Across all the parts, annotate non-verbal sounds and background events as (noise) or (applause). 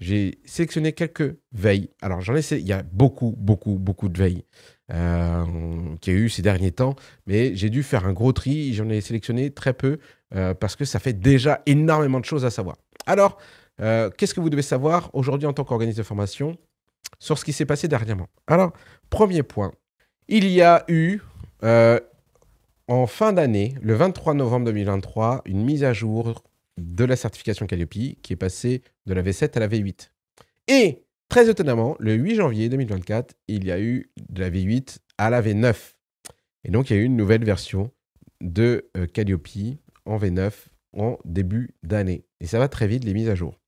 j'ai sélectionné quelques veilles. Alors, j'en ai, il y a beaucoup, beaucoup, beaucoup de veilles euh, qu'il y a eu ces derniers temps, mais j'ai dû faire un gros tri. J'en ai sélectionné très peu euh, parce que ça fait déjà énormément de choses à savoir. Alors, euh, qu'est-ce que vous devez savoir aujourd'hui en tant qu'organisme de formation sur ce qui s'est passé dernièrement? Alors, premier point, il y a eu en fin d'année, le 23 novembre 2023, une mise à jour de la certification Calliope qui est passée de la V7 à la V8. Et très étonnamment, le 8 janvier 2024, il y a eu de la V8 à la V9. Et donc, il y a eu une nouvelle version de euh, Calliope en V9 en début d'année. Et ça va très vite, les mises à jour.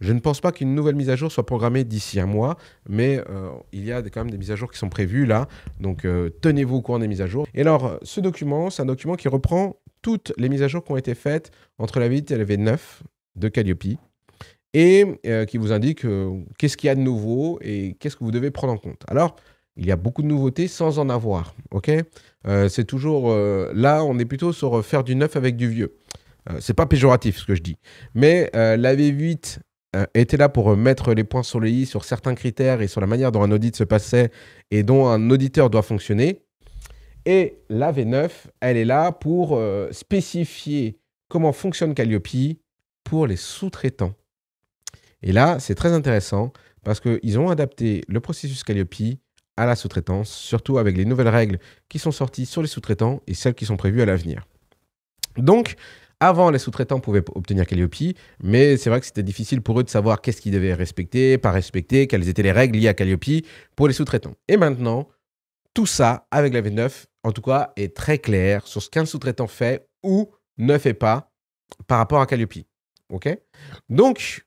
Je ne pense pas qu'une nouvelle mise à jour soit programmée d'ici un mois, mais euh, il y a quand même des mises à jour qui sont prévues là. Donc euh, tenez-vous au courant des mises à jour. Et alors, ce document, c'est un document qui reprend toutes les mises à jour qui ont été faites entre la V8 et la V9 de Calliope et euh, qui vous indique qu'est-ce qu'il y a de nouveau et qu'est-ce que vous devez prendre en compte. Alors, il y a beaucoup de nouveautés sans en avoir. ok? C'est toujours là, on est plutôt sur faire du neuf avec du vieux. c'est pas péjoratif ce que je dis. Mais la V8 euh, était là pour euh, mettre les points sur les i sur certains critères et sur la manière dont un audit se passait et dont un auditeur doit fonctionner. Et la V9, elle est là pour euh, spécifier comment fonctionne Calliope pour les sous-traitants. Et là, c'est très intéressant parce qu'ils ont adapté le processus Calliope à la sous-traitance, surtout avec les nouvelles règles qui sont sorties sur les sous-traitants et celles qui sont prévues à l'avenir. Donc, avant, les sous-traitants pouvaient obtenir Calliope, mais c'est vrai que c'était difficile pour eux de savoir qu'est-ce qu'ils devaient respecter, pas respecter, quelles étaient les règles liées à Calliope pour les sous-traitants. Et maintenant, tout ça, avec la V9, en tout cas, est très clair sur ce qu'un sous-traitant fait ou ne fait pas par rapport à Calliope. OK? Donc,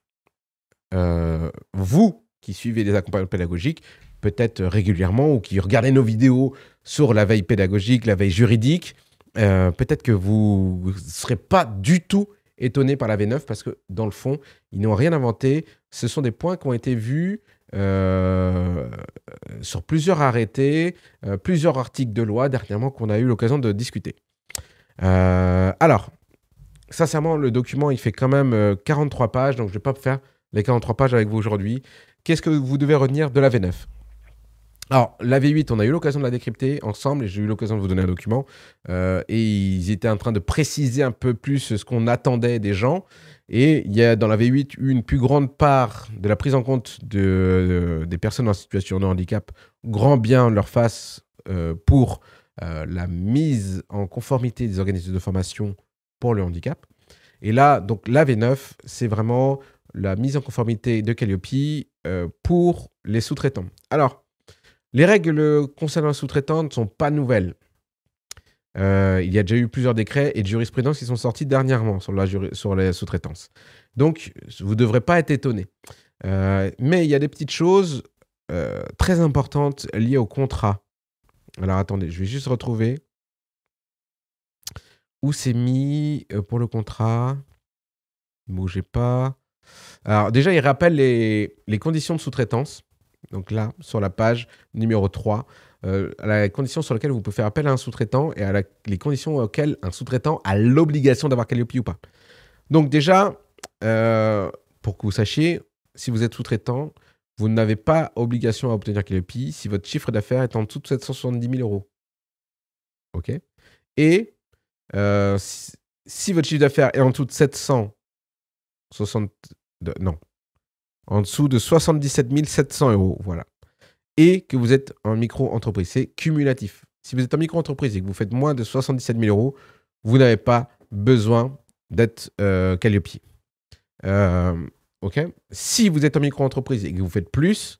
euh, vous qui suivez des accompagnements pédagogiques, peut-être régulièrement, ou qui regardez nos vidéos sur la veille pédagogique, la veille juridique, euh, peut-être que vous ne serez pas du tout étonné par la V9 parce que dans le fond, ils n'ont rien inventé. Ce sont des points qui ont été vus euh, sur plusieurs arrêtés, euh, plusieurs articles de loi dernièrement qu'on a eu l'occasion de discuter. alors, sincèrement, le document, il fait quand même 43 pages, donc je ne vais pas faire les 43 pages avec vous aujourd'hui. Qu'est-ce que vous devez retenir de la V9 alors, la V8, on a eu l'occasion de la décrypter ensemble et j'ai eu l'occasion de vous donner un document. Euh, et ils étaient en train de préciser un peu plus ce qu'on attendait des gens. Et il y a dans la V8 eu une plus grande part de la prise en compte de, des personnes en situation de handicap, grand bien leur face euh, pour euh, la mise en conformité des organismes de formation pour le handicap. Et là, donc la V9, c'est vraiment la mise en conformité de Calliope pour les sous-traitants. Alors, les règles concernant la sous-traitance ne sont pas nouvelles. Euh, il y a déjà eu plusieurs décrets et de jurisprudence qui sont sortis dernièrement sur, la sous-traitances. Donc, vous ne devrez pas être étonné. Euh, mais il y a des petites choses euh, très importantes liées au contrat. Alors, attendez, je vais juste retrouver où c'est mis pour le contrat. Ne bougez pas. Alors, déjà, il rappelle les conditions de sous-traitance. Donc là, sur la page numéro 3, euh, à la condition sur laquelle vous pouvez faire appel à un sous-traitant et à les conditions auxquelles un sous-traitant a l'obligation d'avoir Calliope ou pas. Donc déjà, euh, pour que vous sachiez, si vous êtes sous-traitant, vous n'avez pas obligation à obtenir Calliope si votre chiffre d'affaires est en dessous de 770 000 euros. OK? Et euh, si, votre chiffre d'affaires est en dessous de 760... non, en dessous de 77 700 euros. Voilà. Et que vous êtes en micro-entreprise. C'est cumulatif. Si vous êtes en micro-entreprise et que vous faites moins de 77 000 euros, vous n'avez pas besoin d'être euh, Calliope. Euh, ok? Si vous êtes en micro-entreprise et que vous faites plus,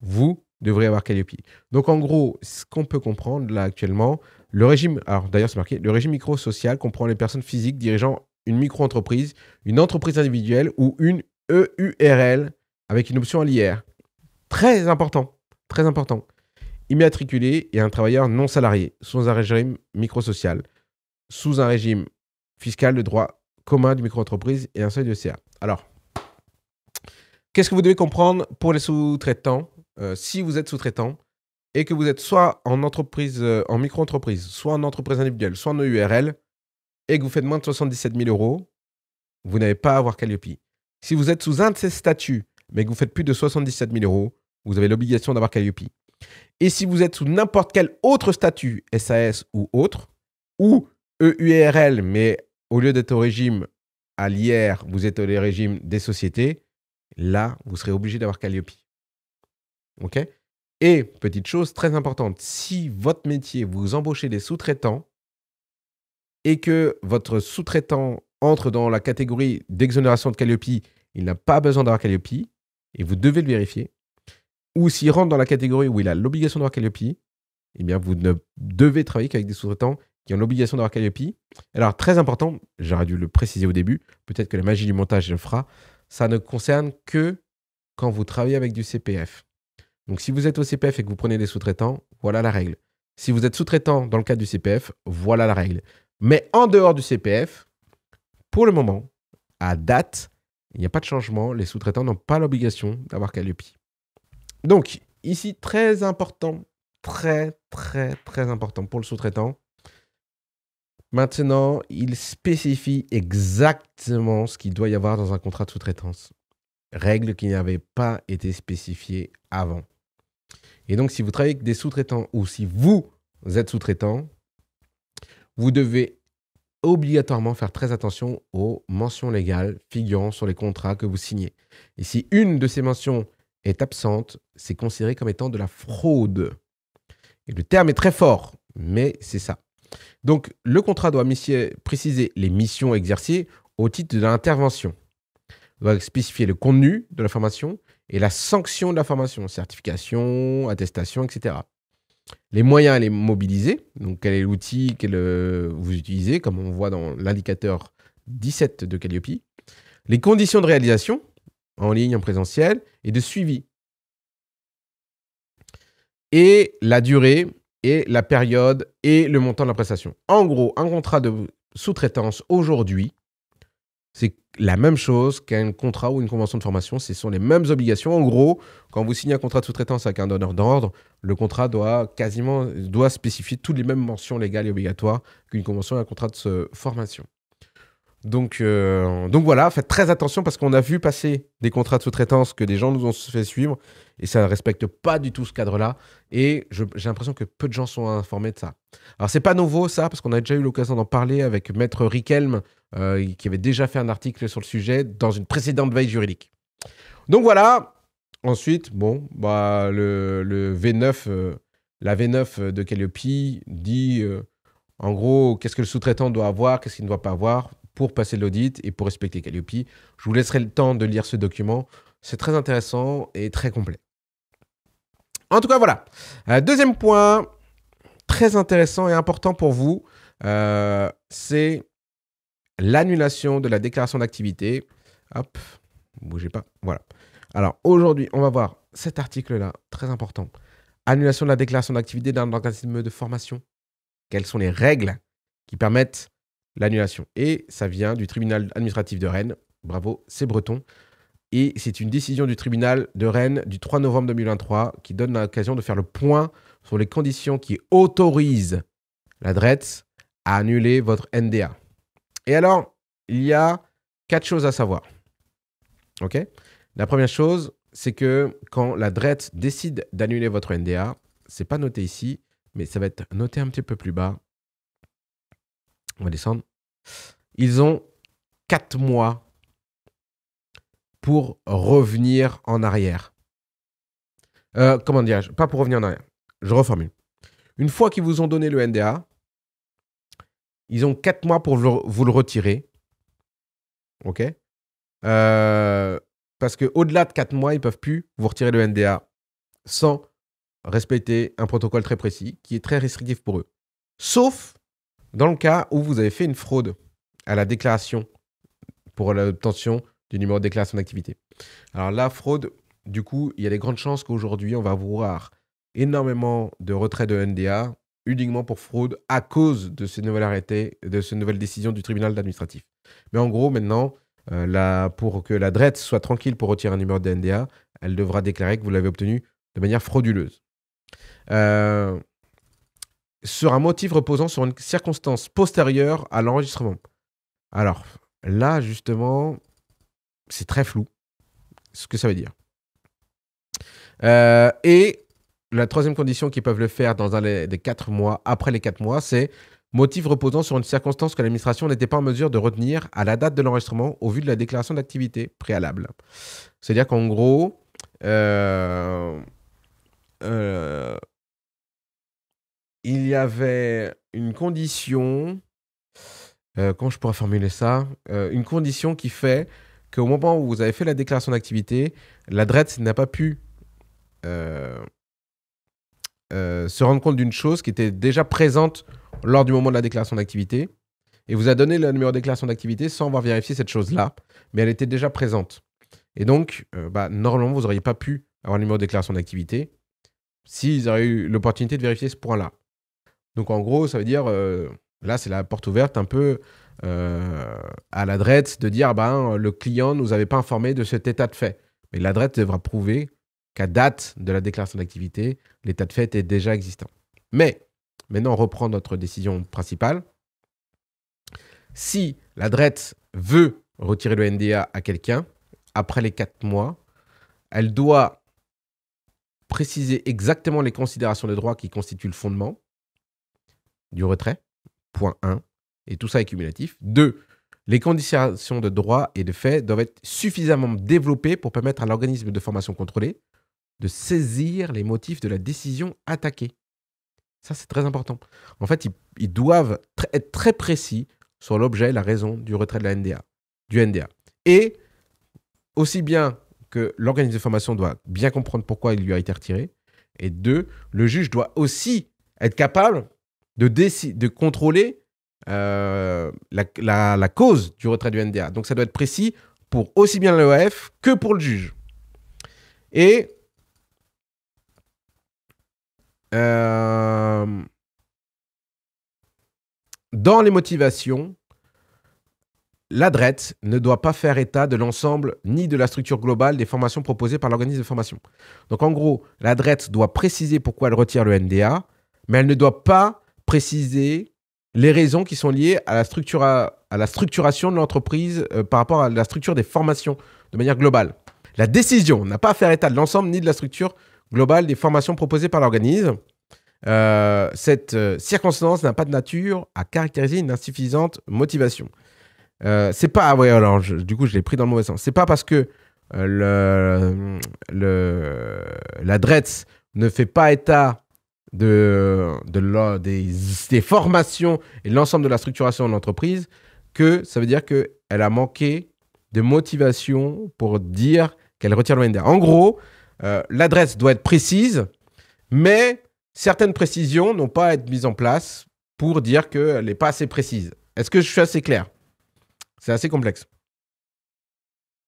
vous devrez avoir Calliope. Donc en gros, ce qu'on peut comprendre là actuellement, le régime, alors d'ailleurs c'est marqué, le régime micro-social comprend les personnes physiques dirigeant une micro-entreprise, une entreprise individuelle ou une EURL avec une option à l'IR. Très important, très important. Immatriculé et un travailleur non salarié, sous un régime microsocial, sous un régime fiscal de droit commun du micro-entreprise et un seuil de CA. Alors, qu'est-ce que vous devez comprendre pour les sous-traitants euh, Si vous êtes sous-traitant et que vous êtes soit en entreprise, euh, en micro-entreprise, soit en entreprise individuelle, soit en EURL, et que vous faites moins de 77 000 euros, vous n'avez pas à avoir Calliope. Si vous êtes sous un de ces statuts, mais que vous faites plus de 77 000 euros, vous avez l'obligation d'avoir Calliope. Et si vous êtes sous n'importe quel autre statut, SAS ou autre, ou EURL, mais au lieu d'être au régime à l'IR, vous êtes au régime des sociétés, là, vous serez obligé d'avoir Calliope. OK? Et, petite chose très importante, si votre métier, vous embauchez des sous-traitants et que votre sous-traitant entre dans la catégorie d'exonération de Calliope, il n'a pas besoin d'avoir Calliope, et vous devez le vérifier, ou s'il rentre dans la catégorie où il a l'obligation d'avoir Calliope, eh bien, vous ne devez travailler qu'avec des sous-traitants qui ont l'obligation d'avoir Calliope. Alors, très important, j'aurais dû le préciser au début, peut-être que la magie du montage le fera, ça ne concerne que quand vous travaillez avec du CPF. Donc, si vous êtes au CPF et que vous prenez des sous-traitants, voilà la règle. Si vous êtes sous-traitant dans le cadre du CPF, voilà la règle. Mais en dehors du CPF, pour le moment, à date, il n'y a pas de changement. Les sous-traitants n'ont pas l'obligation d'avoir Calliope. Donc, ici, très important, très, très, très important pour le sous-traitant. Maintenant, il spécifie exactement ce qu'il doit y avoir dans un contrat de sous-traitance. Règle qui n'avait pas été spécifiée avant. Et donc, si vous travaillez avec des sous-traitants ou si vous êtes sous-traitant, vous devez obligatoirement faire très attention aux mentions légales figurant sur les contrats que vous signez. Et si une de ces mentions est absente, c'est considéré comme étant de la fraude. Le terme est très fort, mais c'est ça. Donc, le contrat doit préciser les missions exercées au titre de l'intervention. Il doit spécifier le contenu de la formation et la sanction de la formation, certification, attestation, etc. Les moyens à les mobiliser, donc quel est l'outil que euh, vous utilisez, comme on voit dans l'indicateur 17 de Calliope. Les conditions de réalisation, en ligne, en présentiel, et de suivi. Et la durée, et la période, et le montant de la prestation. En gros, un contrat de sous-traitance aujourd'hui, c'est la même chose qu'un contrat ou une convention de formation. Ce sont les mêmes obligations. En gros, quand vous signez un contrat de sous-traitance avec un donneur d'ordre, le contrat doit quasiment doit spécifier toutes les mêmes mentions légales et obligatoires qu'une convention et un contrat de formation. Donc, euh, donc voilà, faites très attention parce qu'on a vu passer des contrats de sous-traitance que des gens nous ont fait suivre et ça ne respecte pas du tout ce cadre-là. Et j'ai l'impression que peu de gens sont informés de ça. Alors, c'est pas nouveau ça parce qu'on a déjà eu l'occasion d'en parler avec Maître Riquelme euh, qui avait déjà fait un article sur le sujet dans une précédente veille juridique. Donc voilà. Ensuite, bon, bah, le, V9, euh, la V9 de Calliope dit en gros qu'est-ce que le sous-traitant doit avoir, qu'est-ce qu'il ne doit pas avoir pour passer l'audit et pour respecter Calliope. Je vous laisserai le temps de lire ce document. C'est très intéressant et très complet. En tout cas, voilà. Euh, deuxième point, très intéressant et important pour vous, euh, c'est l'annulation de la déclaration d'activité. Hop, bougez pas. Voilà. Alors aujourd'hui, on va voir cet article-là, très important. Annulation de la déclaration d'activité d'un organisme de formation. Quelles sont les règles qui permettent l'annulation. Et ça vient du tribunal administratif de Rennes. Bravo, c'est breton. Et c'est une décision du tribunal de Rennes du 3 novembre 2023 qui donne l'occasion de faire le point sur les conditions qui autorisent la DRETS à annuler votre NDA. Et alors, il y a quatre choses à savoir. OK? La première chose, c'est que quand la DRETS décide d'annuler votre NDA, c'est pas noté ici, mais ça va être noté un petit peu plus bas on va descendre. Ils ont 4 mois pour revenir en arrière. Euh, comment dire Pas pour revenir en arrière. Je reformule. Une fois qu'ils vous ont donné le NDA, ils ont 4 mois pour vous le retirer. OK? Euh, Parce qu'au-delà de 4 mois, ils ne peuvent plus vous retirer le NDA sans respecter un protocole très précis qui est très restrictif pour eux. Sauf dans le cas où vous avez fait une fraude à la déclaration pour l'obtention du numéro de déclaration d'activité. Alors la fraude, du coup, il y a des grandes chances qu'aujourd'hui, on va voir énormément de retraits de NDA uniquement pour fraude à cause de ce nouvel arrêté, de cette nouvelle décision du tribunal administratif. Mais en gros, maintenant, euh, pour que la DRET soit tranquille pour retirer un numéro de NDA, elle devra déclarer que vous l'avez obtenu de manière frauduleuse. Euh, sur un motif reposant sur une circonstance postérieure à l'enregistrement. Alors là, justement, c'est très flou ce que ça veut dire. Euh, et la troisième condition qu'ils peuvent le faire dans un des quatre mois, après les quatre mois, c'est motif reposant sur une circonstance que l'administration n'était pas en mesure de retenir à la date de l'enregistrement au vu de la déclaration d'activité préalable. C'est-à-dire qu'en gros, euh, euh, il y avait une condition, euh, comment je pourrais formuler ça Une condition qui fait qu'au moment où vous avez fait la déclaration d'activité, la n'a pas pu se rendre compte d'une chose qui était déjà présente lors du moment de la déclaration d'activité et vous a donné le numéro de déclaration d'activité sans avoir vérifié cette chose-là, mais elle était déjà présente. Et donc, euh, bah, normalement, vous n'auriez pas pu avoir le numéro de déclaration d'activité s'ils auraient eu l'opportunité de vérifier ce point-là. Donc, en gros, ça veut dire, euh, là, c'est la porte ouverte un peu euh, à l'adresse de dire, ben, le client ne nous avait pas informé de cet état de fait. Mais l'adresse devra prouver qu'à date de la déclaration d'activité, l'état de fait était déjà existant. Mais, maintenant, on reprend notre décision principale. Si l'adresse veut retirer le NDA à quelqu'un, après les quatre mois, elle doit préciser exactement les considérations de droit qui constituent le fondement du retrait, point 1, et tout ça est cumulatif. 2. Les considérations de droit et de fait doivent être suffisamment développées pour permettre à l'organisme de formation contrôlée de saisir les motifs de la décision attaquée. Ça, c'est très important. En fait, ils, doivent être très précis sur l'objet et la raison du retrait de la NDA, du NDA. Et aussi bien que l'organisme de formation doit bien comprendre pourquoi il lui a été retiré, et deux, le juge doit aussi être capable de, contrôler euh, la, cause du retrait du NDA. Donc ça doit être précis pour aussi bien l'OAF que pour le juge. Et euh, dans les motivations, l'adresse ne doit pas faire état de l'ensemble ni de la structure globale des formations proposées par l'organisme de formation. Donc en gros, l'adresse doit préciser pourquoi elle retire le NDA, mais elle ne doit pas préciser les raisons qui sont liées à la, structuration de l'entreprise euh, par rapport à la structure des formations de manière globale. La décision n'a pas à faire état de l'ensemble ni de la structure globale des formations proposées par l'organisme. Euh, cette euh, circonstance n'a pas de nature à caractériser une insuffisante motivation. Euh, c'est pas. Ah ouais, alors du coup, je l'ai pris dans le mauvais sens. C'est pas parce que euh, le, la DRETS ne fait pas état de, de des, formations et l'ensemble de la structuration de l'entreprise que ça veut dire qu'elle a manqué de motivation pour dire qu'elle retire le. En gros, euh, l'adresse doit être précise, mais certaines précisions n'ont pas à être mises en place pour dire qu'elle n'est pas assez précise. Est-ce que je suis assez clair? C'est assez complexe.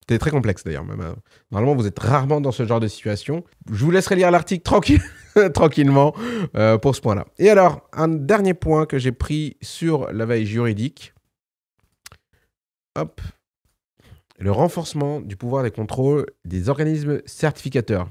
C'est très complexe d'ailleurs. Euh, normalement, vous êtes rarement dans ce genre de situation. Je vous laisserai lire l'article tranquille, (laughs) tranquillement euh, pour ce point-là. Et alors, un dernier point que j'ai pris sur la veille juridique. Hop. Le renforcement du pouvoir des contrôles des organismes certificateurs.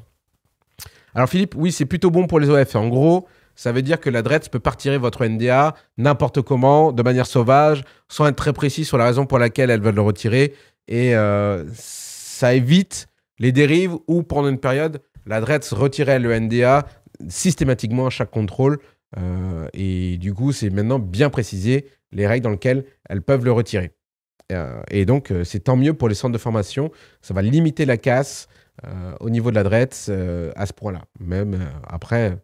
Alors Philippe, oui, c'est plutôt bon pour les OF. En gros, ça veut dire que l'adresse peut partir votre NDA n'importe comment, de manière sauvage, sans être très précis sur la raison pour laquelle elles veulent le retirer. Et euh, ça évite les dérives où, pendant une période, l'adresse retirait le NDA systématiquement à chaque contrôle. Euh, et du coup, c'est maintenant bien précisé les règles dans lesquelles elles peuvent le retirer. Euh, et donc, c'est tant mieux pour les centres de formation. Ça va limiter la casse au niveau de l'adresse à ce point-là. Même après,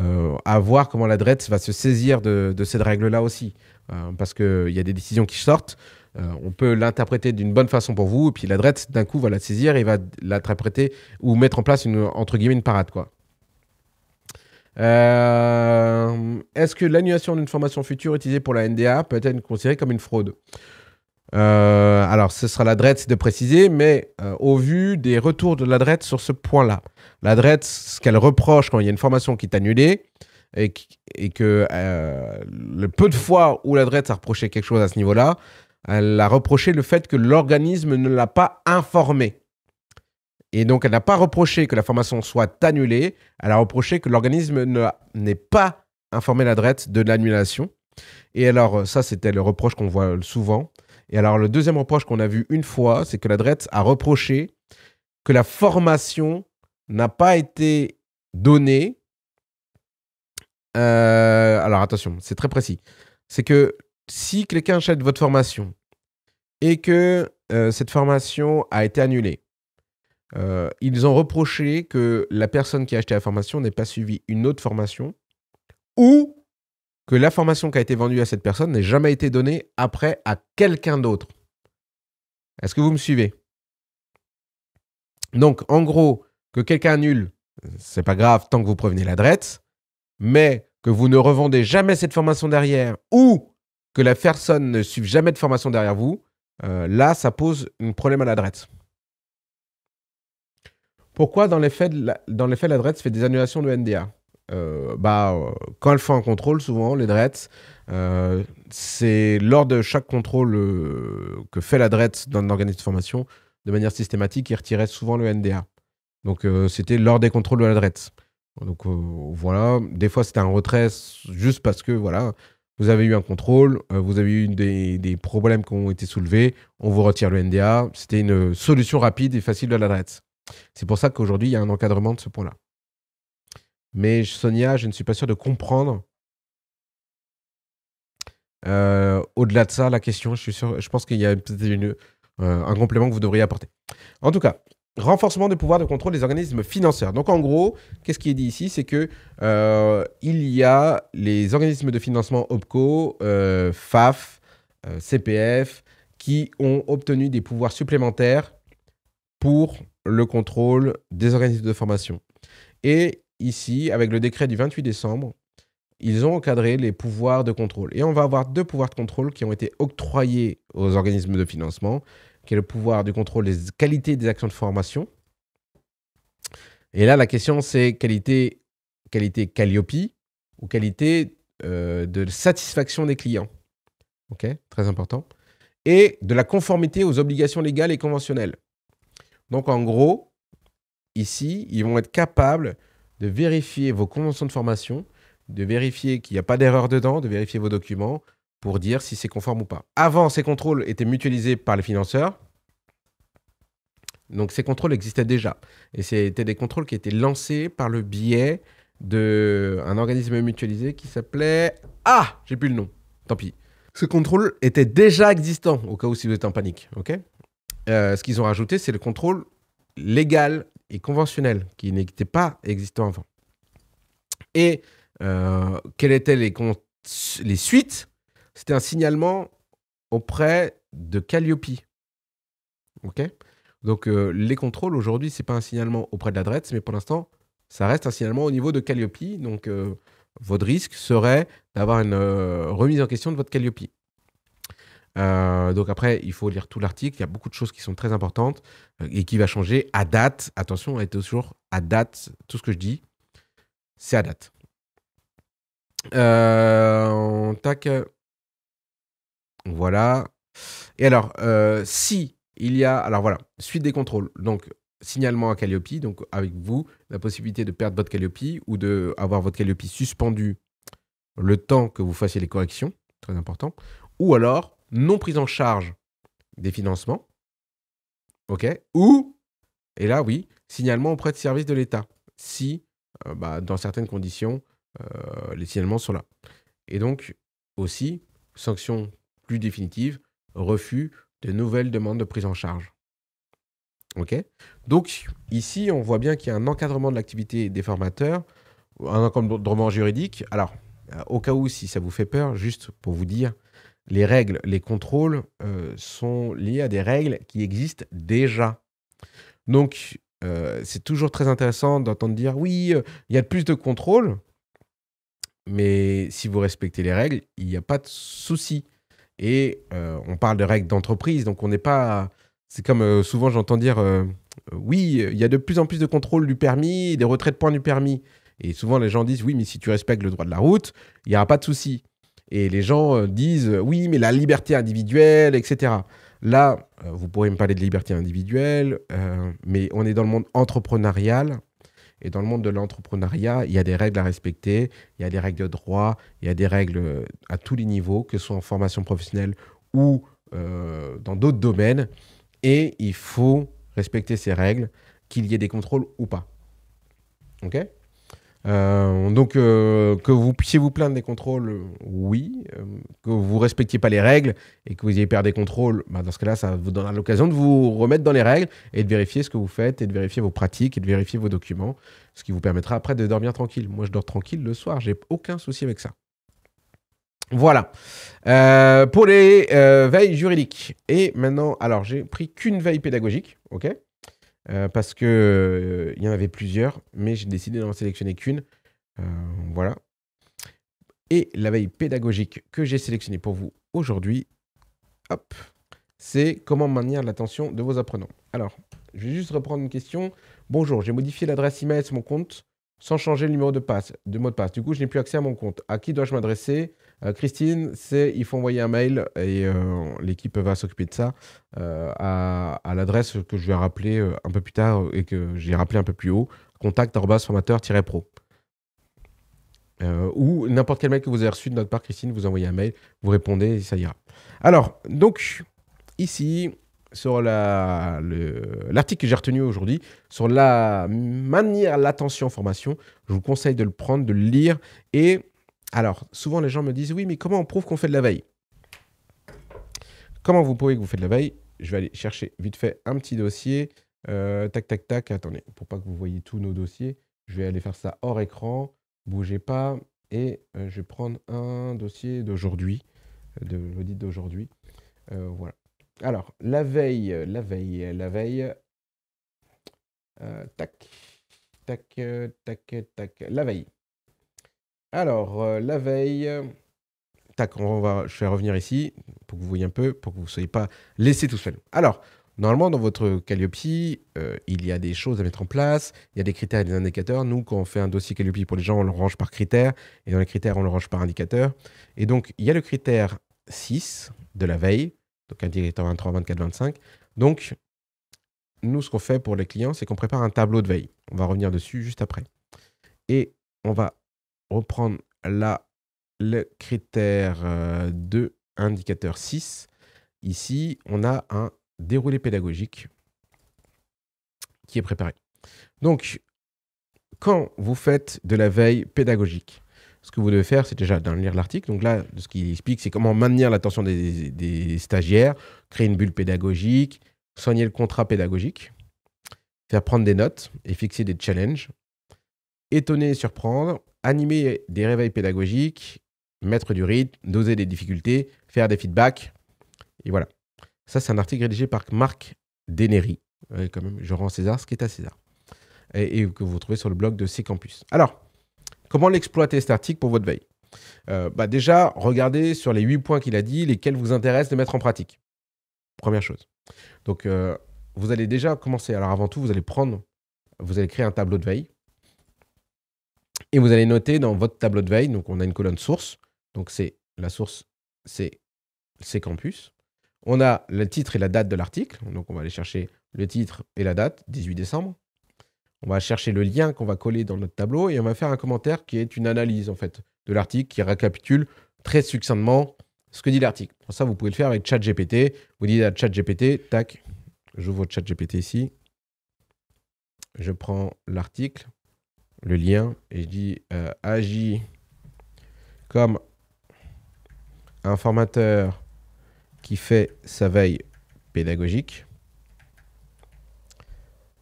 euh, à voir comment la va se saisir de, cette règle-là aussi. Euh, parce qu'il y a des décisions qui sortent. Euh, on peut l'interpréter d'une bonne façon pour vous, et puis la d'un coup, va la saisir et va l'interpréter ou mettre en place, une, entre guillemets, une parade. quoi. Est-ce que l'annulation d'une formation future utilisée pour la NDA peut être considérée comme une fraude? Alors, ce sera la de préciser, mais au vu des retours de la sur ce point-là, la ce qu'elle reproche quand il y a une formation qui est annulée, et, que euh, le peu de fois où la a reproché quelque chose à ce niveau-là, elle a reproché le fait que l'organisme ne l'a pas informé. Et donc, elle n'a pas reproché que la formation soit annulée, elle a reproché que l'organisme n'ait pas informé la de l'annulation. Et alors, ça, c'était le reproche qu'on voit souvent. Et alors, le deuxième reproche qu'on a vu une fois, c'est que la a reproché que la formation n'a pas été donné. Euh, alors attention, c'est très précis. C'est que si quelqu'un achète votre formation et que euh, cette formation a été annulée, euh, ils ont reproché que la personne qui a acheté la formation n'ait pas suivi une autre formation ou que la formation qui a été vendue à cette personne n'ait jamais été donnée après à quelqu'un d'autre. Est-ce que vous me suivez? Donc, en gros, que quelqu'un annule, c'est pas grave tant que vous prévenez l'adresse, mais que vous ne revendez jamais cette formation derrière ou que la personne ne suive jamais de formation derrière vous, euh, là, ça pose un problème à l'adresse. Pourquoi, dans les faits, l'adresse fait des annulations de NDA euh, bah, euh, Quand elle fait un contrôle, souvent, les c'est lors de chaque contrôle que fait l'adresse dans un organisme de formation, de manière systématique, il retirait souvent le NDA. Donc, c'était lors des contrôles de l'adresse. Donc, voilà. Des fois, c'était un retrait juste parce que, voilà, vous avez eu un contrôle, euh, vous avez eu des, problèmes qui ont été soulevés, on vous retire le NDA. C'était une solution rapide et facile de l'adresse. C'est pour ça qu'aujourd'hui, il y a un encadrement de ce point-là. Mais Sonia, je ne suis pas sûr de comprendre. Euh, au-delà de ça, la question, je, suis sûr, je pense qu'il y a peut-être euh, un complément que vous devriez apporter. En tout cas, renforcement des pouvoirs de contrôle des organismes financeurs. Donc en gros, qu'est-ce qui est dit ici? C'est que euh, il y a les organismes de financement OPCO, FAF, CPF, qui ont obtenu des pouvoirs supplémentaires pour le contrôle des organismes de formation. Et ici, avec le décret du 28 décembre, ils ont encadré les pouvoirs de contrôle. Et on va avoir deux pouvoirs de contrôle qui ont été octroyés aux organismes de financement qui est le pouvoir du contrôle des qualités des actions de formation. Et là, la question, c'est qualité, qualité Calliope ou qualité euh, de satisfaction des clients. OK? Très important. Et de la conformité aux obligations légales et conventionnelles. Donc, en gros, ici, ils vont être capables de vérifier vos conventions de formation, de vérifier qu'il n'y a pas d'erreur dedans, de vérifier vos documents, pour dire si c'est conforme ou pas. Avant, ces contrôles étaient mutualisés par les financeurs. Donc ces contrôles existaient déjà. Et c'était des contrôles qui étaient lancés par le biais d'un organisme mutualisé qui s'appelait... Ah J'ai plus le nom. Tant pis. Ce contrôle était déjà existant, au cas où si vous êtes en panique. ok? Euh, ce qu'ils ont rajouté, c'est le contrôle légal et conventionnel, qui n'était pas existant avant. Et euh, quelles étaient les, suites? C'était un signalement auprès de Calliope. OK? Donc, euh, les contrôles, aujourd'hui, ce n'est pas un signalement auprès de l'adresse, mais pour l'instant, ça reste un signalement au niveau de Calliope. Donc, votre risque serait d'avoir une remise en question de votre Calliope. Donc après, il faut lire tout l'article. Il y a beaucoup de choses qui sont très importantes et qui va changer à date. Attention, est toujours à date. Tout ce que je dis, c'est à date. tac. Voilà. Et alors, euh, si il y a, alors voilà, suite des contrôles, donc signalement à Calliope, donc avec vous, la possibilité de perdre votre Calliope ou de avoir votre Calliope suspendu le temps que vous fassiez les corrections, très important, ou alors non prise en charge des financements, ok, ou, et là oui, signalement auprès de services de l'État, si, euh, bah, dans certaines conditions, euh, les signalements sont là. Et donc, aussi, sanctions plus définitive, refus de nouvelles demandes de prise en charge. OK? Donc, ici, on voit bien qu'il y a un encadrement de l'activité des formateurs, un encadrement juridique. Alors, euh, au cas où, si ça vous fait peur, juste pour vous dire, les règles, les contrôles euh, sont liés à des règles qui existent déjà. Donc, euh, c'est toujours très intéressant d'entendre dire oui, il y a plus de contrôles, mais si vous respectez les règles, il n'y a pas de souci. Et euh, on parle de règles d'entreprise, donc on n'est pas. C'est comme euh, souvent j'entends dire euh, oui, il y a de plus en plus de contrôle du permis, des retraits de points du permis. Et souvent les gens disent oui, mais si tu respectes le droit de la route, il n'y aura pas de souci. Et les gens disent oui, mais la liberté individuelle, etc. Là, vous pourrez me parler de liberté individuelle, mais on est dans le monde entrepreneurial et dans le monde de l'entrepreneuriat, il y a des règles à respecter, il y a des règles de droit, il y a des règles euh, à tous les niveaux, que ce soit en formation professionnelle ou euh, dans d'autres domaines. Et il faut respecter ces règles, qu'il y ait des contrôles ou pas. Ok? Euh, donc, euh, que vous puissiez vous plaindre des contrôles, euh, oui. que vous respectiez pas les règles et que vous ayez perdu des contrôles, bah, dans ce cas-là, ça vous donnera l'occasion de vous remettre dans les règles et de vérifier ce que vous faites et de vérifier vos pratiques et de vérifier vos documents, ce qui vous permettra après de dormir tranquille. Moi, je dors tranquille le soir, j'ai aucun souci avec ça. Voilà. pour les veilles juridiques. Et maintenant, alors, j'ai pris qu'une veille pédagogique, ok? Euh, parce que euh, il y en avait plusieurs, mais j'ai décidé d'en sélectionner qu'une. Euh, voilà. Et la veille pédagogique que j'ai sélectionnée pour vous aujourd'hui, hop, c'est comment maintenir l'attention de vos apprenants. Alors, je vais juste reprendre une question. Bonjour, j'ai modifié l'adresse email de mon compte sans changer le numéro de, passe, de mot de passe. Du coup, je n'ai plus accès à mon compte. À qui dois-je m'adresser? Christine, c'est il faut envoyer un mail et euh, l'équipe va s'occuper de ça euh, à, l'adresse que je vais rappeler un peu plus tard et que j'ai rappelé un peu plus haut contact-formateur-pro. ou n'importe quel mail que vous avez reçu de notre part, Christine, vous envoyez un mail, vous répondez et ça ira. Alors, donc, ici, sur l'article que j'ai retenu aujourd'hui, sur la manière l'attention formation, je vous conseille de le prendre, de le lire et alors, souvent les gens me disent oui, mais comment on prouve qu'on fait de la veille? Comment vous prouvez que vous faites de la veille? Je vais aller chercher vite fait un petit dossier. Euh, tac, tac, tac. Attendez, pour pas que vous voyez tous nos dossiers, je vais aller faire ça hors écran. Bougez pas. Et euh, je vais prendre un dossier d'aujourd'hui, de l'audit d'aujourd'hui. Euh, voilà. Alors, la veille, la veille, la veille. tac, tac, tac, tac. La veille. Alors, euh, la veille, tac, on va, je vais revenir ici pour que vous voyez un peu, pour que vous ne soyez pas laissé tout seul. Alors, normalement, dans votre Calliope, euh, il y a des choses à mettre en place, il y a des critères et des indicateurs. Nous, quand on fait un dossier Calliope pour les gens, on le range par critères, et dans les critères, on le range par indicateur. Et donc, il y a le critère 6 de la veille, donc indicateur 23, 24, 25. Donc, nous, ce qu'on fait pour les clients, c'est qu'on prépare un tableau de veille. On va revenir dessus juste après. Et on va reprendre là le critère 2, euh, indicateur 6. Ici, on a un déroulé pédagogique qui est préparé. Donc, quand vous faites de la veille pédagogique, ce que vous devez faire, c'est déjà d'en lire l'article. Donc là, ce qu'il explique, c'est comment maintenir l'attention des, des, stagiaires, créer une bulle pédagogique, soigner le contrat pédagogique, faire prendre des notes et fixer des challenges, étonner surprendre, animer des réveils pédagogiques, mettre du rythme, doser des difficultés, faire des feedbacks. Et voilà. Ça, c'est un article rédigé par Marc Denery. quand même, je rends César ce qui est à César. Et, que vous trouvez sur le blog de C Campus. Alors, comment l'exploiter cet article pour votre veille? Euh, bah Déjà, regardez sur les huit points qu'il a dit, lesquels vous intéressent de mettre en pratique. Première chose. Donc, euh, vous allez déjà commencer. Alors, avant tout, vous allez prendre, vous allez créer un tableau de veille et vous allez noter dans votre tableau de veille, donc on a une colonne source, donc c'est la source, c'est campus. On a le titre et la date de l'article, donc on va aller chercher le titre et la date, 18 décembre. On va chercher le lien qu'on va coller dans notre tableau et on va faire un commentaire qui est une analyse en fait de l'article qui récapitule très succinctement ce que dit l'article. Ça, vous pouvez le faire avec ChatGPT. Vous dites à ChatGPT, tac, j'ouvre ChatGPT ici. Je prends l'article le lien et je dis euh, agis comme un formateur qui fait sa veille pédagogique.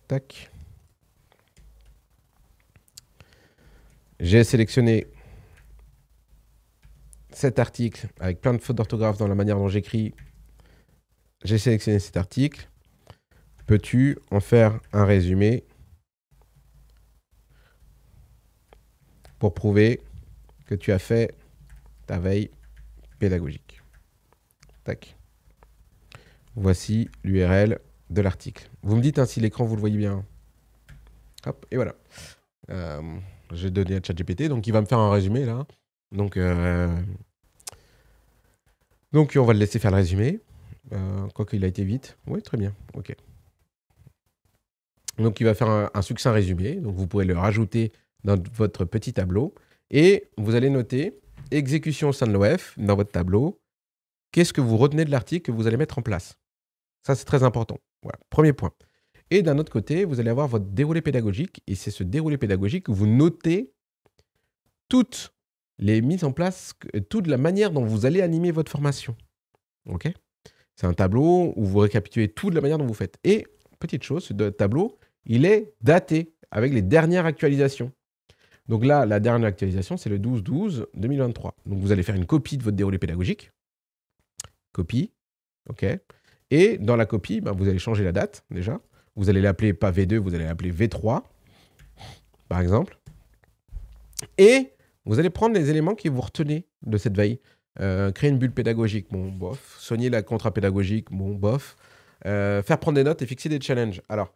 Tac. J'ai sélectionné cet article avec plein de fautes d'orthographe dans la manière dont j'écris. J'ai sélectionné cet article. Peux-tu en faire un résumé pour prouver que tu as fait ta veille pédagogique. Tac. Voici l'URL de l'article. Vous me dites ainsi si l'écran vous le voyez bien. Hop, et voilà. Euh, J'ai donné à ChatGPT, donc il va me faire un résumé là. Donc, euh, donc on va le laisser faire le résumé. Euh, Quoique il a été vite. Oui, très bien. Ok. Donc il va faire un, un succinct résumé. Donc vous pouvez le rajouter dans votre petit tableau et vous allez noter exécution au sein de l'OF dans votre tableau. Qu'est-ce que vous retenez de l'article que vous allez mettre en place? Ça, c'est très important. Voilà, premier point. Et d'un autre côté, vous allez avoir votre déroulé pédagogique. Et c'est ce déroulé pédagogique que vous notez toutes les mises en place, toute la manière dont vous allez animer votre formation. OK? C'est un tableau où vous récapitulez toute la manière dont vous faites. Et, petite chose, ce tableau, il est daté avec les dernières actualisations. Donc là, la dernière actualisation, c'est le 12-12-2023. Donc vous allez faire une copie de votre déroulé pédagogique. Copie. OK. Et dans la copie, ben, vous allez changer la date déjà. Vous allez l'appeler pas V2, vous allez l'appeler V3, par exemple. Et vous allez prendre les éléments qui vous retenez de cette veille. Euh, créer une bulle pédagogique, bon, bof. Soigner la contrat pédagogique, bon, bof. Euh, faire prendre des notes et fixer des challenges. Alors,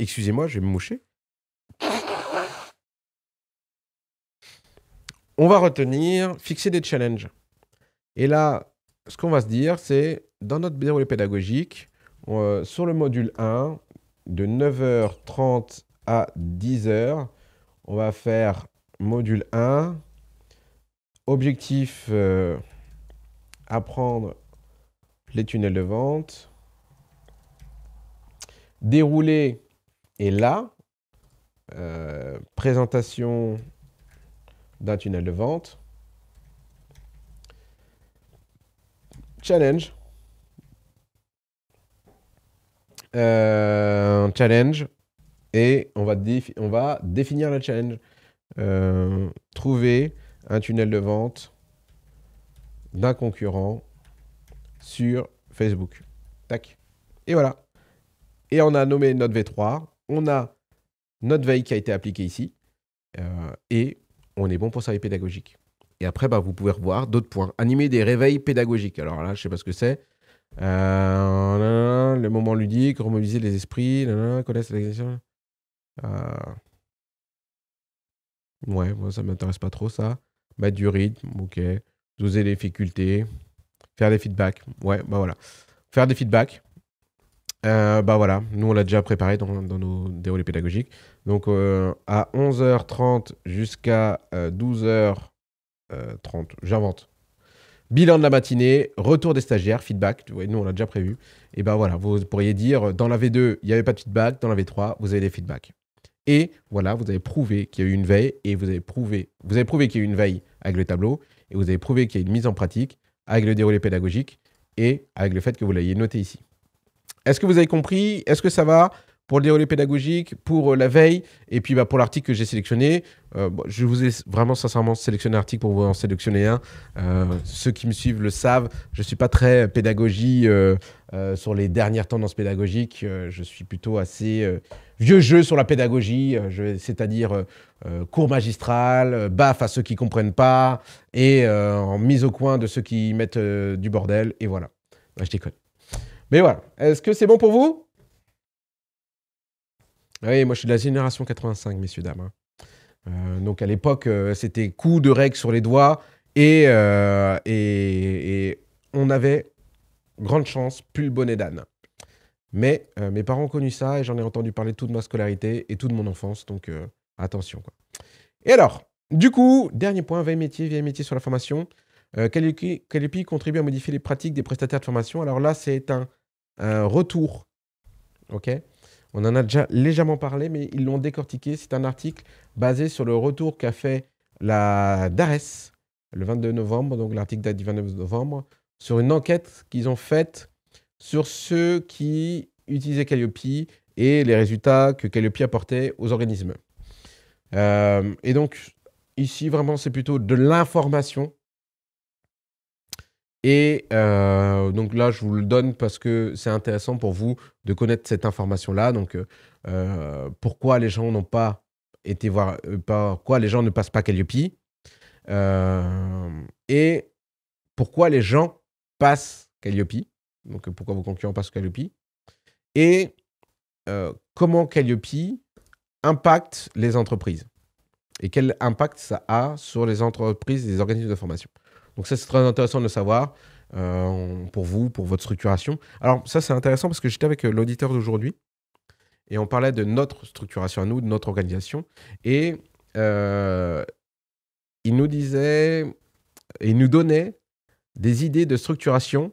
excusez-moi, je vais me moucher. On va retenir fixer des challenges. Et là, ce qu'on va se dire, c'est dans notre déroulé pédagogique, euh, sur le module 1, de 9h30 à 10h, on va faire module 1, objectif euh, apprendre les tunnels de vente, dérouler est là, euh, présentation d'un tunnel de vente, challenge, euh, challenge, et on va, on va définir le challenge. Euh, trouver un tunnel de vente d'un concurrent sur Facebook. Tac. Et voilà. Et on a nommé notre V3. On a notre veille qui a été appliquée ici. Euh, et on est bon pour service pédagogique. Et après, bah, vous pouvez revoir d'autres points. Animer des réveils pédagogiques. Alors là, je sais pas ce que c'est. Euh, le moment ludique, remobiliser les esprits, connaître les euh, Ouais, moi, ça m'intéresse pas trop, ça. Mettre du rythme, ok. Doser les difficultés. Faire des feedbacks. Ouais, bah voilà. Faire des feedbacks. Euh, bah voilà, nous on l'a déjà préparé dans, nos déroulés pédagogiques. Donc euh, à 11h30 jusqu'à 12h30, euh, j'invente. Bilan de la matinée, retour des stagiaires, feedback. Ouais, nous on l'a déjà prévu. Et bah voilà, vous pourriez dire dans la V2, il n'y avait pas de feedback, dans la V3, vous avez des feedbacks. Et voilà, vous avez prouvé qu'il y a eu une veille et vous avez prouvé, vous avez prouvé qu'il y a eu une veille avec le tableau et vous avez prouvé qu'il y a une mise en pratique avec le déroulé pédagogique et avec le fait que vous l'ayez noté ici. Est-ce que vous avez compris? Est-ce que ça va pour le déroulé pédagogique, pour euh, la veille, et puis bah, pour l'article que j'ai sélectionné. Euh, je vous ai vraiment sincèrement sélectionné un article pour vous en sélectionner un. Euh, ceux qui me suivent le savent, je ne suis pas très pédagogie sur les dernières tendances pédagogiques. je suis plutôt assez vieux jeu sur la pédagogie, c'est-à-dire cours magistral, baf à ceux qui ne comprennent pas, et en mise au coin de ceux qui mettent du bordel, et voilà. je déconne. Mais voilà, est-ce que c'est bon pour vous? Oui, moi je suis de la génération 85, messieurs, dames. Hein. Euh, donc à l'époque, euh, c'était coup de règle sur les doigts euh, et, et, on avait grande chance, plus le bonnet d'âne. Mais mes parents ont connu ça et j'en ai entendu parler toute ma scolarité et toute mon enfance, donc attention. Quoi. Et alors, du coup, dernier point, veille métier, veille métier sur la formation. EPI contribue à modifier les pratiques des prestataires de formation? Alors là, c'est un, un retour. ok? On en a déjà légèrement parlé, mais ils l'ont décortiqué. C'est un article basé sur le retour qu'a fait la DARES le 22 novembre, donc l'article date du 29 novembre, sur une enquête qu'ils ont faite sur ceux qui utilisaient Calliope et les résultats que Calliope apportait aux organismes. Euh, et donc, ici, vraiment, c'est plutôt de l'information et euh, donc là, je vous le donne parce que c'est intéressant pour vous de connaître cette information-là. Donc, euh, euh, pourquoi les gens n'ont pas été voir, pourquoi les gens ne passent pas Calliope et pourquoi les gens passent Calliope. Donc, pourquoi vos concurrents passent Calliope et comment Calliope impacte les entreprises et quel impact ça a sur les entreprises et les organismes de formation. Donc ça, c'est très intéressant de le savoir euh, pour vous, pour votre structuration. Alors ça, c'est intéressant parce que j'étais avec euh, l'auditeur d'aujourd'hui et on parlait de notre structuration à nous, de notre organisation. Et euh, il nous disait, il nous donnait des idées de structuration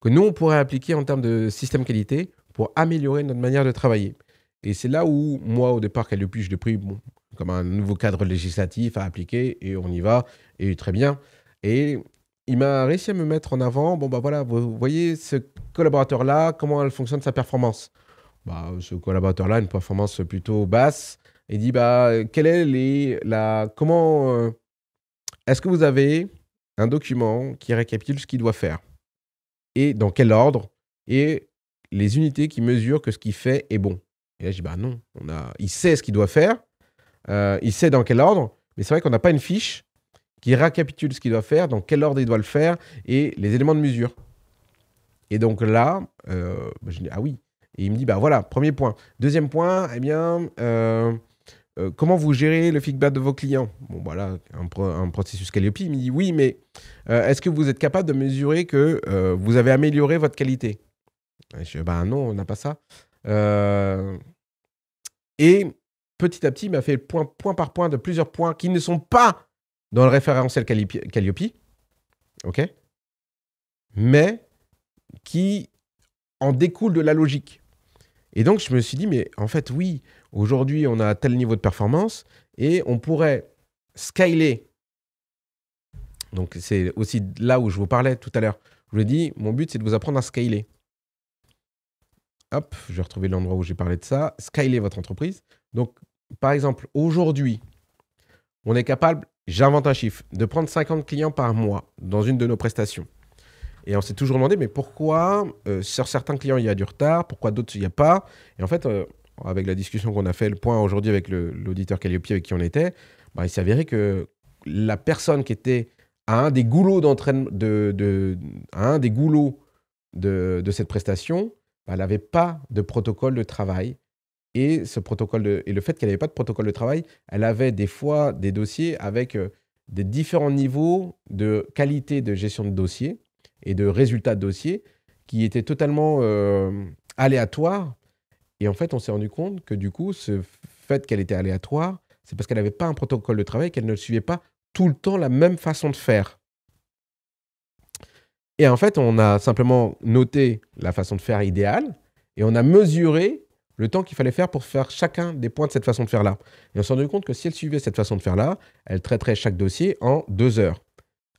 que nous, on pourrait appliquer en termes de système qualité pour améliorer notre manière de travailler. Et c'est là où, moi, au départ, je l'ai pris bon, comme un nouveau cadre législatif à appliquer, et on y va, et très bien. Et il m'a réussi à me mettre en avant, bon, bah voilà, vous voyez ce collaborateur-là, comment elle fonctionne sa performance. Bah, ce collaborateur-là a une performance plutôt basse. Il dit, bah, quelle est les, la, comment, euh, est-ce que vous avez un document qui récapitule ce qu'il doit faire? Et dans quel ordre? Et les unités qui mesurent que ce qu'il fait est bon. Et là, je dis, bah non, on a, il sait ce qu'il doit faire, euh, il sait dans quel ordre, mais c'est vrai qu'on n'a pas une fiche qui récapitule ce qu'il doit faire, dans quel ordre il doit le faire et les éléments de mesure. Et donc là, euh, bah, je dis, ah oui. Et il me dit, bah voilà, premier point. Deuxième point, eh bien, euh, comment vous gérez le feedback de vos clients? Bon, voilà, un, processus Calliope. Il me dit oui, mais est-ce que vous êtes capable de mesurer que vous avez amélioré votre qualité? Je dis ben non, on n'a pas ça. et petit à petit, il m'a fait point, point par point de plusieurs points qui ne sont pas dans le référentiel Calliope. OK? Mais qui en découlent de la logique. Et donc, je me suis dit, mais en fait, oui, Aujourd'hui, on a tel niveau de performance et on pourrait scaler. Donc, c'est aussi là où je vous parlais tout à l'heure. Je vous ai dit, mon but, c'est de vous apprendre à scaler. Hop, je vais retrouver l'endroit où j'ai parlé de ça. Scaler votre entreprise. Donc, par exemple, aujourd'hui, on est capable, j'invente un chiffre, de prendre 50 clients par mois dans une de nos prestations. Et on s'est toujours demandé, mais pourquoi euh, sur certains clients il y a du retard, pourquoi d'autres il n'y a pas? Et en fait, euh, avec la discussion qu'on a fait, le point aujourd'hui avec l'auditeur Calliope avec qui on était, bah, il s'avérait que la personne qui était à un des goulots d'entraînement, de, un des goulots de, cette prestation, elle n'avait pas de protocole de travail. Et, ce protocole et le fait qu'elle n'avait pas de protocole de travail, elle avait des fois des dossiers avec euh, des différents niveaux de qualité de gestion de dossier et de résultats de dossier qui étaient totalement euh, aléatoires et en fait, on s'est rendu compte que du coup, ce fait qu'elle était aléatoire, c'est parce qu'elle n'avait pas un protocole de travail, qu'elle ne suivait pas tout le temps la même façon de faire. Et en fait, on a simplement noté la façon de faire idéale et on a mesuré le temps qu'il fallait faire pour faire chacun des points de cette façon de faire-là. Et on s'est rendu compte que si elle suivait cette façon de faire-là, elle traiterait chaque dossier en deux heures.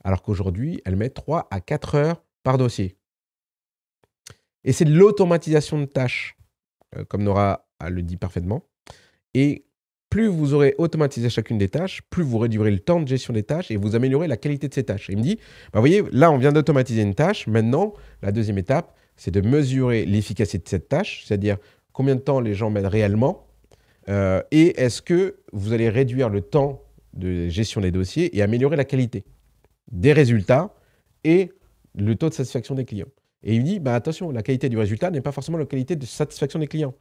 Alors qu'aujourd'hui, elle met trois à quatre heures par dossier. Et c'est de l'automatisation de tâches. Euh, comme Nora le dit parfaitement. Et plus vous aurez automatisé chacune des tâches, plus vous réduirez le temps de gestion des tâches et vous améliorez la qualité de ces tâches. il me dit, bah, vous voyez, là, on vient d'automatiser une tâche. Maintenant, la deuxième étape, c'est de mesurer l'efficacité de cette tâche, c'est-à-dire combien de temps les gens mettent réellement euh, et est-ce que vous allez réduire le temps de gestion des dossiers et améliorer la qualité des résultats et le taux de satisfaction des clients. Et il dit, bah, attention, la qualité du résultat n'est pas forcément la qualité de satisfaction des clients.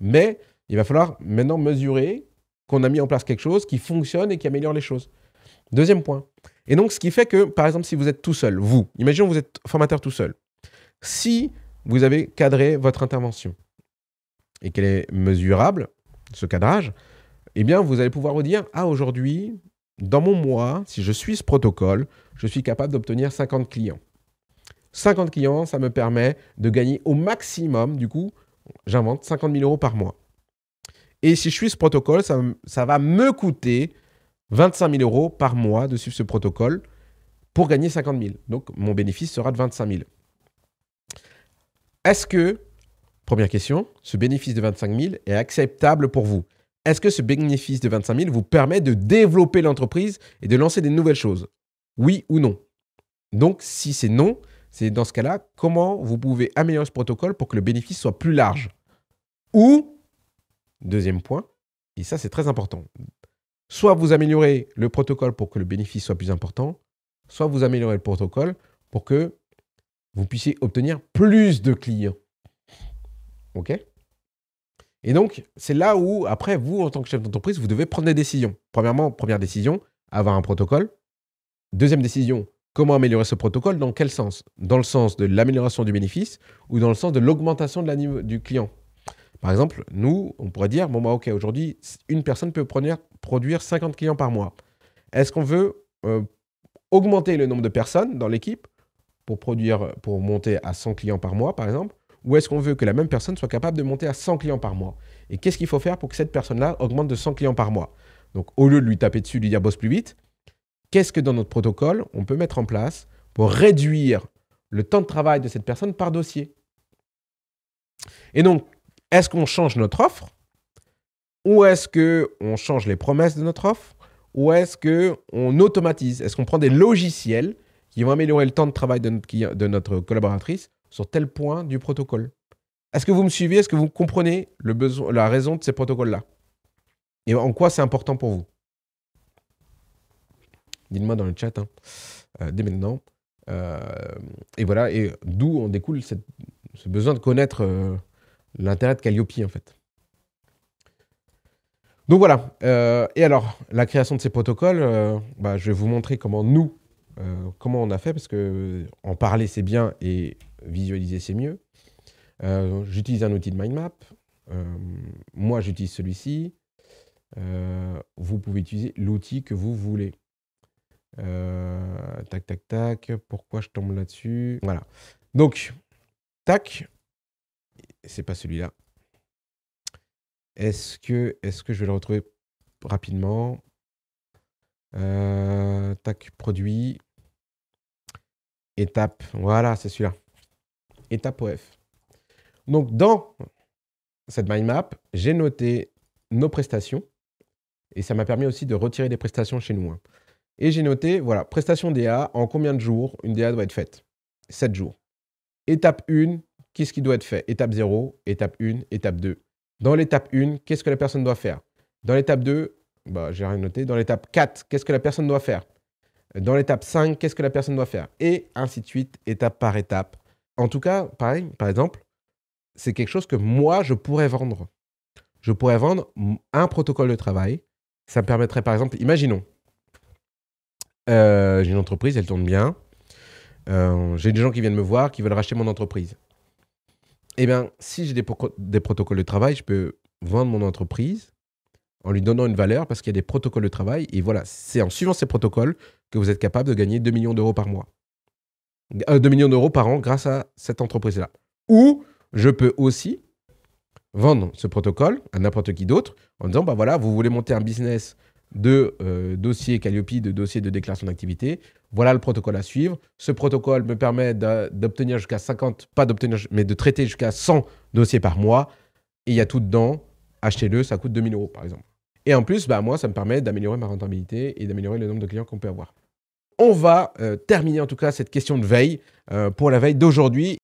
Mais il va falloir maintenant mesurer qu'on a mis en place quelque chose qui fonctionne et qui améliore les choses. Deuxième point. Et donc, ce qui fait que, par exemple, si vous êtes tout seul, vous, imaginons que vous êtes formateur tout seul. Si vous avez cadré votre intervention et qu'elle est mesurable, ce cadrage, eh bien, vous allez pouvoir vous dire, ah, aujourd'hui, dans mon mois, si je suis ce protocole, je suis capable d'obtenir 50 clients. 50 clients, ça me permet de gagner au maximum, du coup, j'invente 50 000 euros par mois. Et si je suis ce protocole, ça, va me coûter 25 000 euros par mois de suivre ce protocole pour gagner 50 000. Donc, mon bénéfice sera de 25 000. Est-ce que, première question, ce bénéfice de 25 000 est acceptable pour vous? Est-ce que ce bénéfice de 25 000 vous permet de développer l'entreprise et de lancer des nouvelles choses? Oui ou non? Donc, si c'est non, c'est dans ce cas-là, comment vous pouvez améliorer ce protocole pour que le bénéfice soit plus large? Ou, deuxième point, et ça c'est très important, soit vous améliorez le protocole pour que le bénéfice soit plus important, soit vous améliorez le protocole pour que vous puissiez obtenir plus de clients. OK? Et donc, c'est là où, après, vous, en tant que chef d'entreprise, vous devez prendre des décisions. Premièrement, première décision, avoir un protocole. Deuxième décision, Comment améliorer ce protocole? Dans quel sens? Dans le sens de l'amélioration du bénéfice ou dans le sens de l'augmentation la du client? Par exemple, nous, on pourrait dire, bon, bah, ok, aujourd'hui, une personne peut produire 50 clients par mois. Est-ce qu'on veut euh, augmenter le nombre de personnes dans l'équipe pour, produire, pour monter à 100 clients par mois, par exemple ou est-ce qu'on veut que la même personne soit capable de monter à 100 clients par mois? Et qu'est-ce qu'il faut faire pour que cette personne-là augmente de 100 clients par mois? Donc, au lieu de lui taper dessus, lui dire bosse plus vite, qu'est-ce que dans notre protocole, on peut mettre en place pour réduire le temps de travail de cette personne par dossier? Et donc, est-ce qu'on change notre offre Ou est-ce qu'on change les promesses de notre offre Ou est-ce qu'on automatise? Est-ce qu'on prend des logiciels qui vont améliorer le temps de travail de notre, collaboratrice sur tel point du protocole? Est-ce que vous me suivez? Est-ce que vous comprenez la raison de ces protocoles-là? Et en quoi c'est important pour vous? Dites-moi dans le chat, hein. euh, dès maintenant. Euh, et voilà, et d'où on découle ce besoin de connaître euh, l'intérêt de Calliope, en fait. Donc voilà. et alors, la création de ces protocoles, bah, je vais vous montrer comment nous, euh, comment on a fait Parce que euh, en parler, c'est bien et visualiser, c'est mieux. Euh, j'utilise un outil de mind map. moi, j'utilise celui-ci. vous pouvez utiliser l'outil que vous voulez. tac, tac, tac. Pourquoi je tombe là-dessus? Voilà. Donc, tac. C'est pas celui-là. Est-ce que, je vais le retrouver rapidement? Euh, tac, produit. Étape. Voilà, c'est celui-là. Étape OF. Donc, dans cette mind map, j'ai noté nos prestations. Et ça m'a permis aussi de retirer des prestations chez nous. Hein. Et j'ai noté, voilà, prestation DA, en combien de jours une DA doit être faite? 7 jours. Étape 1, qu'est-ce qui doit être fait? Étape 0, étape 1, étape 2. Dans l'étape 1, qu'est-ce que la personne doit faire? Dans l'étape 2, bah, j'ai rien noté. Dans l'étape 4, qu'est-ce que la personne doit faire? Dans l'étape 5, qu'est-ce que la personne doit faire? Et ainsi de suite, étape par étape. En tout cas, pareil, par exemple, c'est quelque chose que moi, je pourrais vendre. Je pourrais vendre un protocole de travail. Ça me permettrait, par exemple, imaginons, euh, j'ai une entreprise, elle tourne bien. Euh, j'ai des gens qui viennent me voir, qui veulent racheter mon entreprise. Eh bien, si j'ai des, protocoles de travail, je peux vendre mon entreprise en lui donnant une valeur parce qu'il y a des protocoles de travail. Et voilà, c'est en suivant ces protocoles que vous êtes capable de gagner 2 millions d'euros par mois. 2 euh, millions d'euros par an grâce à cette entreprise-là. Ou je peux aussi vendre ce protocole à n'importe qui d'autre en disant, bah voilà, vous voulez monter un business de euh, dossier Calliope, de dossier de déclaration d'activité. Voilà le protocole à suivre. Ce protocole me permet d'obtenir jusqu'à 50, pas d'obtenir, mais de traiter jusqu'à 100 dossiers par mois. Et il y a tout dedans. Achetez-le, ça coûte 2000 euros par exemple. Et en plus, bah, moi, ça me permet d'améliorer ma rentabilité et d'améliorer le nombre de clients qu'on peut avoir. On va euh, terminer en tout cas cette question de veille euh, pour la veille d'aujourd'hui.